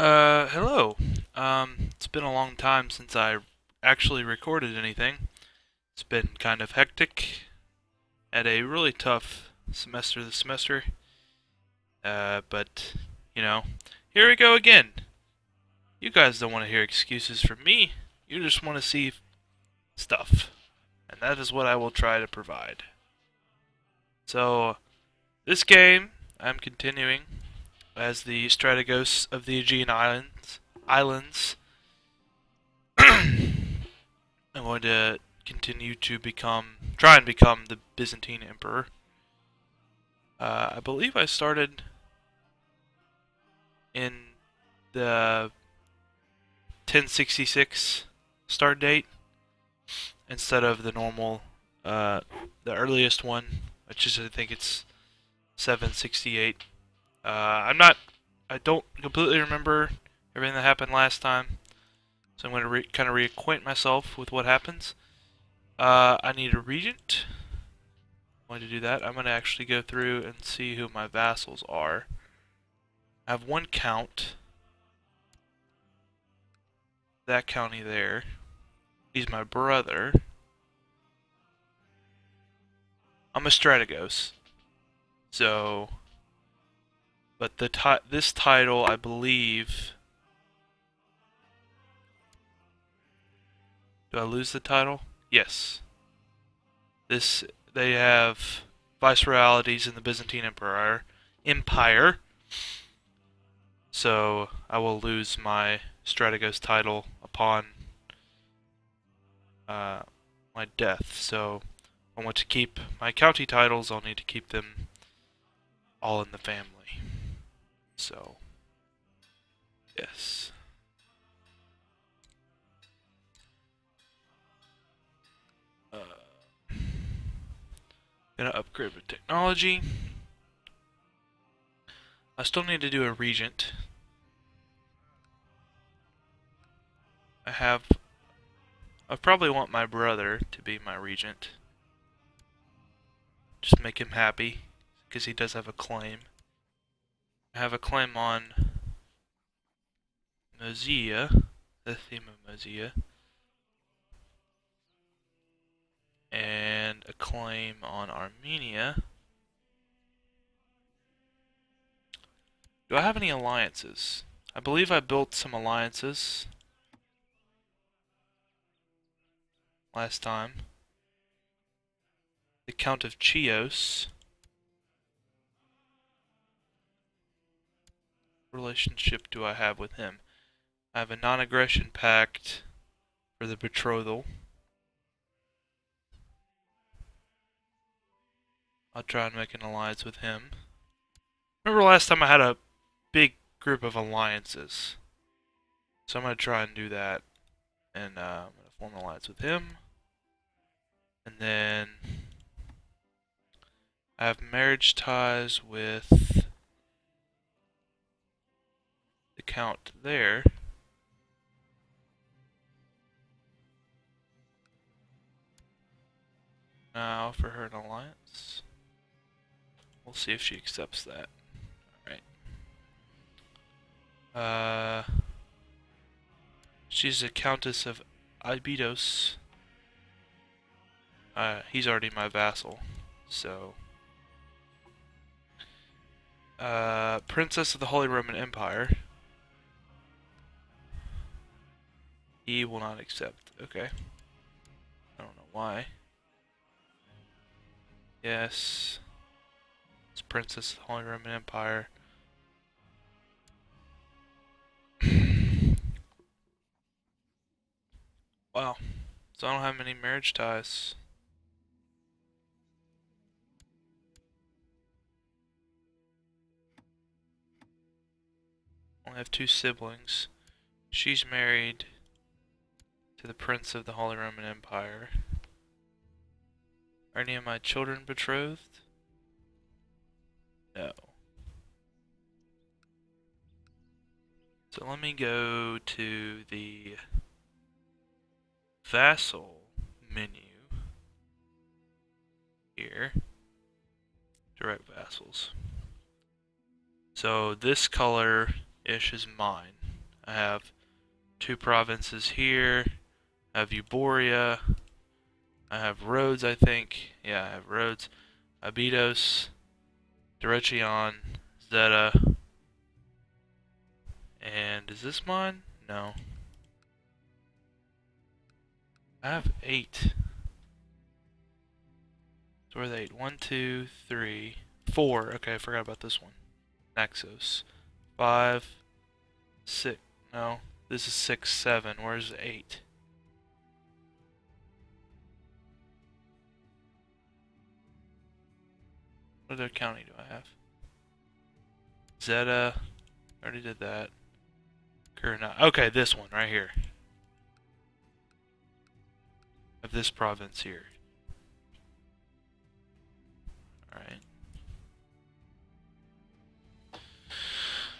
Uh, hello. Um, it's been a long time since I actually recorded anything. It's been kind of hectic. Had a really tough semester this semester. Uh, but, you know, here we go again. You guys don't want to hear excuses from me. You just want to see stuff. And that is what I will try to provide. So, this game, I'm continuing as the Strategos of the Aegean Islands. Islands. I'm going to continue to become, try and become the Byzantine Emperor. Uh, I believe I started in the 1066 start date instead of the normal, uh, the earliest one, which is I think it's 768. Uh, I'm not, I don't completely remember everything that happened last time, so I'm going to kind of reacquaint myself with what happens. Uh, I need a regent. I'm going to do that. I'm going to actually go through and see who my vassals are. I have one count. That county there. He's my brother. I'm a Strategos. So, but the ti this title, I believe... Do I lose the title? Yes. This, they have viceroyalities in the Byzantine Empire. Empire. So, I will lose my Strategos title upon uh, my death. So, I want to keep my county titles, I'll need to keep them all in the family. So, yes. Uh, gonna upgrade with technology. I still need to do a regent. I have... I probably want my brother to be my regent. Just make him happy, because he does have a claim. I have a claim on Mosea, the theme of Mosea, and a claim on Armenia. Do I have any alliances? I believe I built some alliances last time. The Count of Chios. Relationship do I have with him? I have a non-aggression pact for the betrothal. I'll try and make an alliance with him. Remember last time I had a big group of alliances. So I'm going to try and do that. And uh, I'm going to form an alliance with him. And then I have marriage ties with count there. Now offer her an alliance. We'll see if she accepts that. Alright. Uh, she's a Countess of Abydos. Uh, he's already my vassal, so... Uh, Princess of the Holy Roman Empire. He will not accept. Okay. I don't know why. Yes. It's Princess of the Holy Roman Empire. wow. So I don't have many marriage ties. I have two siblings. She's married to the Prince of the Holy Roman Empire. Are any of my children betrothed? No. So let me go to the vassal menu here. Direct vassals. So this color-ish is mine. I have two provinces here. I have Euboria. I have Rhodes, I think. Yeah, I have Rhodes. Abydos. Dyrrhachion. Zeta. And is this mine? No. I have eight. So where are they? One, two, three, four. Okay, I forgot about this one. Naxos. Five, six. No, this is six, seven. Where's eight? What other county do I have? Zeta. Already did that. Kurna. Okay, this one right here. Of this province here. Alright.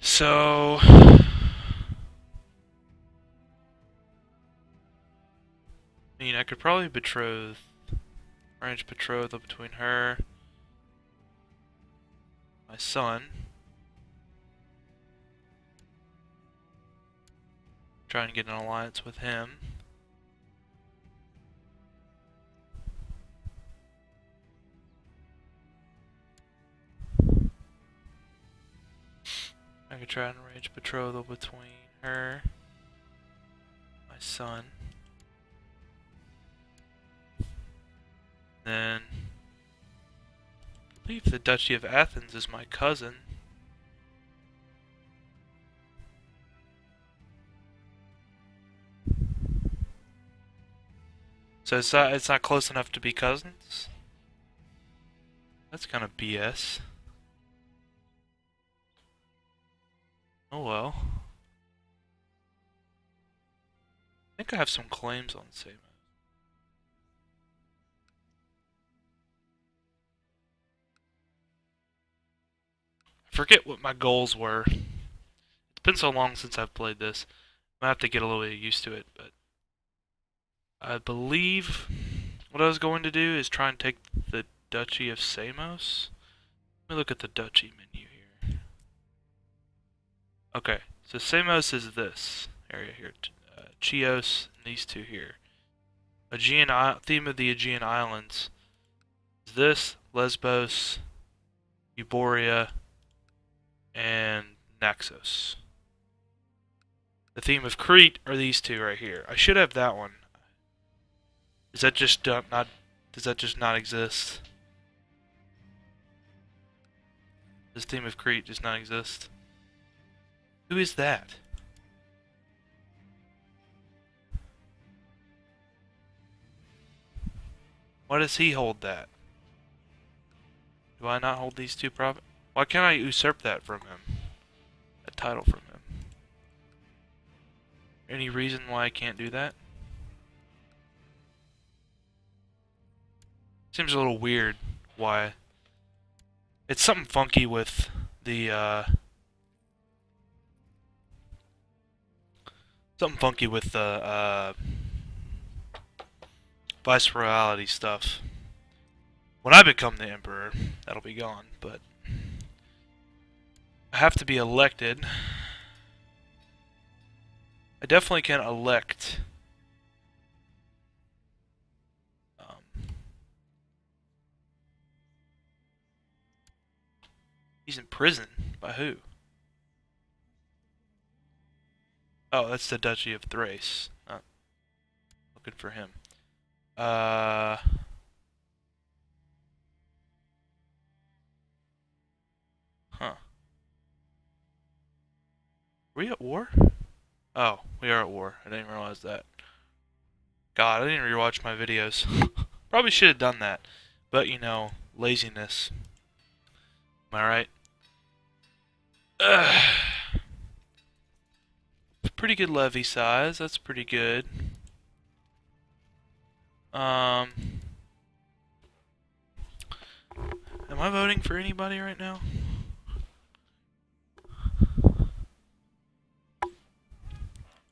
So... I mean, I could probably betroth... Arrange betrothal between her... My son. Try and get an alliance with him. I could try and arrange betrothal between her, my son, then believe the Duchy of Athens is my cousin. So it's not, it's not close enough to be cousins? That's kind of BS. Oh well. I think I have some claims on Samos. Forget what my goals were. It's been so long since I've played this. I have to get a little bit used to it, but I believe what I was going to do is try and take the Duchy of Samos. Let me look at the Duchy menu here. Okay, so Samos is this area here. Uh, Chios, and these two here. Aegean theme of the Aegean Islands is this, Lesbos, Euboria, and Naxos. The theme of Crete are these two right here. I should have that one. Is that just uh, not? Does that just not exist? This theme of Crete does not exist. Who is that? Why does he hold that? Do I not hold these two prop? Why can't I usurp that from him? A title from him. Any reason why I can't do that? Seems a little weird why. It's something funky with the, uh... Something funky with the, uh... Viceroyalty stuff. When I become the Emperor, that'll be gone, but... I have to be elected. I definitely can elect He's in prison. By who? Oh, that's the Duchy of Thrace. Oh, looking for him. Uh... Are we at war? Oh, we are at war. I didn't realize that. God, I didn't rewatch my videos. Probably should have done that. But, you know, laziness. Am I right? Ugh. Pretty good levy size. That's pretty good. Um, am I voting for anybody right now?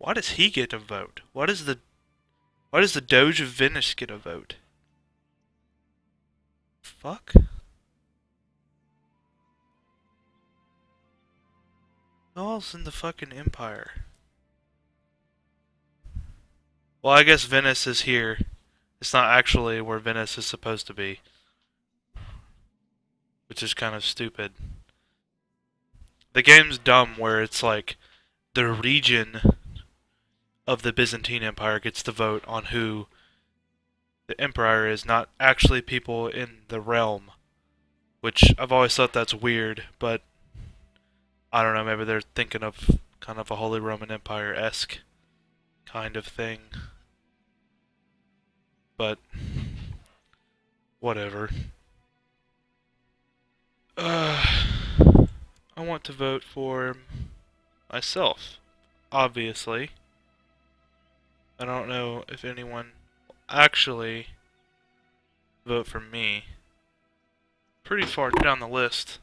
Why does he get a vote? Why does the why does the Doge of Venice get a vote? Fuck. All's in the fucking Empire? Well, I guess Venice is here. It's not actually where Venice is supposed to be. Which is kind of stupid. The game's dumb where it's like the region of the Byzantine Empire gets to vote on who the emperor is, not actually people in the realm. Which I've always thought that's weird, but I don't know, maybe they're thinking of kind of a Holy Roman Empire esque kind of thing. But whatever. Uh, I want to vote for myself, obviously. I don't know if anyone actually vote for me. Pretty far down the list.